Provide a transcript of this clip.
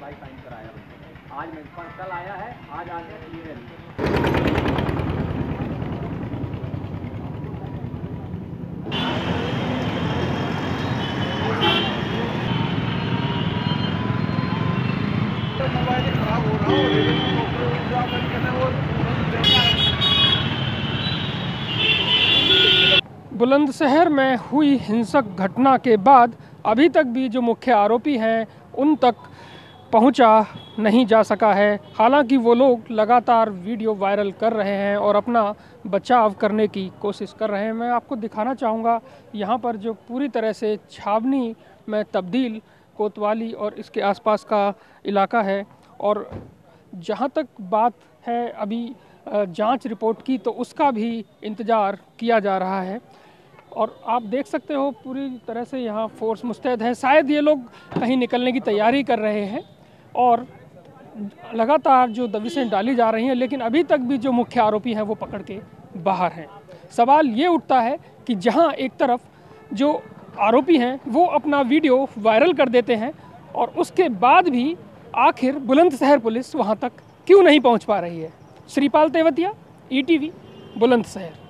भाई साइन कराया। आज मैं, कल आया है, आज आ गया क्लियर बुलंदशहर में हुई हिंसक घटना के बाद अभी तक भी जो मुख्य आरोपी हैं, उन तक पहुँचा नहीं जा सका है। हालाँकि वो लोग लगातार वीडियो वायरल कर रहे हैं और अपना बचाव करने की कोशिश कर रहे हैं। मैं आपको दिखाना चाहूँगा, यहाँ पर जो पूरी तरह से छावनी में तब्दील कोतवाली और इसके आसपास का इलाका है और जहाँ तक बात है अभी जाँच रिपोर्ट की तो उसका भी इंतज़ार किया जा रहा है। और आप देख सकते हो पूरी तरह से यहाँ फोर्स मुस्तैद है। शायद ये लोग कहीं निकलने की तैयारी कर रहे हैं। और लगातार जो दबिशें डाली जा रही हैं, लेकिन अभी तक भी जो मुख्य आरोपी हैं, वो पकड़ के बाहर हैं। सवाल ये उठता है कि जहाँ एक तरफ़ जो आरोपी हैं, वो अपना वीडियो वायरल कर देते हैं और उसके बाद भी आखिर बुलंदशहर पुलिस वहाँ तक क्यों नहीं पहुँच पा रही है? श्रीपाल तेवतिया ईटीवी बुलंदशहर।